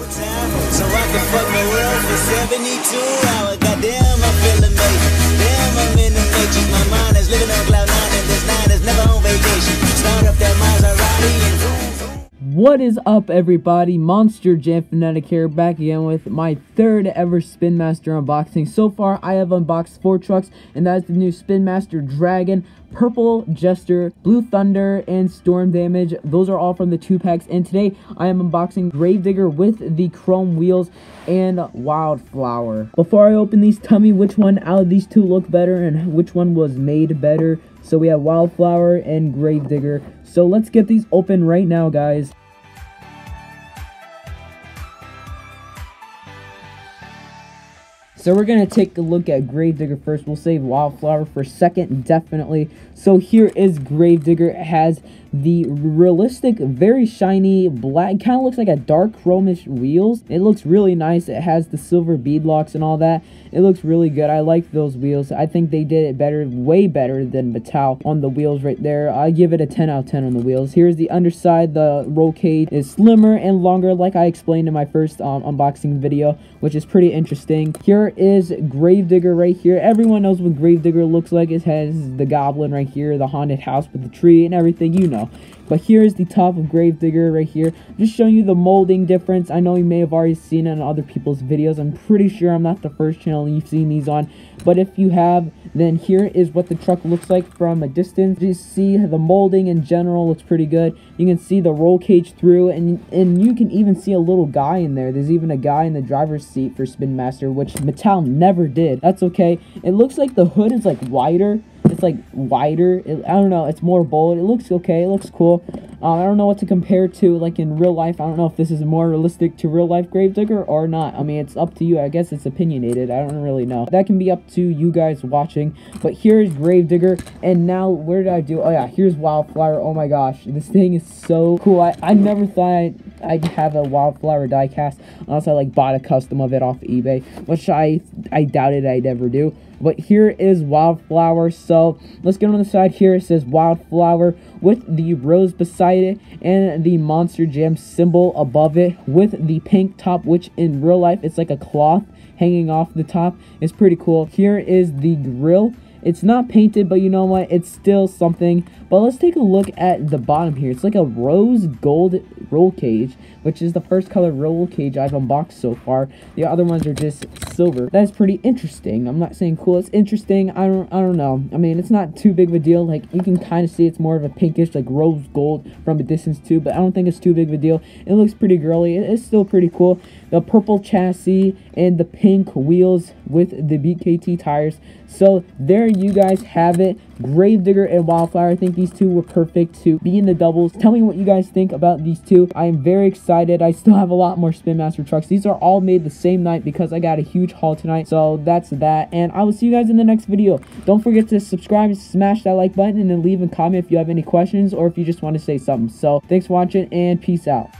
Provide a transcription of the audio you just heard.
So I can fuck my world for 72 hours. Goddamn, What is up, everybody? Monster Jam Fanatic here, back again with my third ever Spin Master unboxing. So far, I have unboxed four trucks, and that is the new Spin Master Dragon, Purple Jester, Blue Thunder, and Storm Damage. Those are all from the two packs, and today I am unboxing Gravedigger with the chrome wheels and Wildflower. Before I open these, tell me which one out of these two look better and which one was made better. So we have Wildflower and Gravedigger. So let's get these open right now, guys. So we're going to take a look at Gravedigger first. We'll save Wildflower for second, definitely. So here is Gravedigger. It has the realistic, very shiny black, kind of looks like a dark chromish wheels. It looks really nice. It has the silver bead locks and all that. It looks really good. I like those wheels. I think they did it better, way better than Mattel on the wheels right there. I give it a 10 out of 10 on the wheels. Here's the underside. The roll cage is slimmer and longer like I explained in my first um, unboxing video, which is pretty interesting. Here is Gravedigger right here. Everyone knows what Gravedigger looks like. It has the goblin right here, the haunted house with the tree and everything, you know. But here is the top of Gravedigger right here. Just showing you the molding difference. I know you may have already seen it in other people's videos. I'm pretty sure I'm not the first channel you've seen these on. But if you have, then here is what the truck looks like from a distance. You see the molding in general looks pretty good. You can see the roll cage through, and, and you can even see a little guy in there. There's even a guy in the driver's seat for Spin Master, which Mattel never did. That's okay. It looks like the hood is like wider it's like wider. It, I don't know. It's more bold. It looks okay. It looks cool. Um, I don't know what to compare to like in real life. I don't know if this is more realistic to real life Gravedigger or not. I mean, it's up to you. I guess it's opinionated. I don't really know. That can be up to you guys watching. But here's Gravedigger. And now, where did I do? Oh, yeah. Here's Wildflower. Oh, my gosh. This thing is so cool. I, I never thought I'd, I'd have a Wildflower diecast unless I, like, bought a custom of it off eBay. Which I, I doubted I'd ever do. But here is Wildflower. So let's get on the side here. It says Wildflower with the rose beside it and the Monster Jam symbol above it with the pink top, which in real life it's like a cloth hanging off the top. It's pretty cool. Here is the grill it's not painted, but you know what? It's still something. But let's take a look at the bottom here. It's like a rose gold roll cage, which is the first color roll cage I've unboxed so far. The other ones are just silver. That's pretty interesting. I'm not saying cool. It's interesting. I don't, I don't know. I mean, it's not too big of a deal. Like, you can kind of see it's more of a pinkish, like rose gold from a distance too, but I don't think it's too big of a deal. It looks pretty girly. It's still pretty cool. The purple chassis and the pink wheels with the BKT tires. So there you guys have it. Gravedigger and Wildflower. I think these two were perfect to be in the doubles. Tell me what you guys think about these two. I am very excited. I still have a lot more Spin Master trucks. These are all made the same night because I got a huge haul tonight. So that's that. And I will see you guys in the next video. Don't forget to subscribe, smash that like button, and then leave a comment if you have any questions or if you just want to say something. So thanks for watching and peace out.